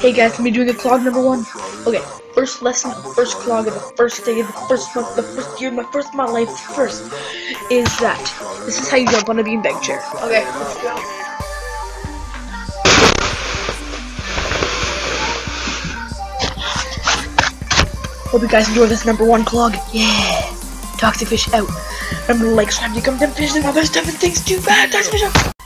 Hey guys, let me doing a clog number one. Okay, first lesson, first clog of the first day of the first month, the first year, my first of my life, first is that this is how you jump on a beanbag chair. Okay. Hope you guys enjoy this number one clog. Yeah. Toxic fish out. Remember to like, subscribe, to come, them fish, and all that stuff, and things too bad. Toxic fish out.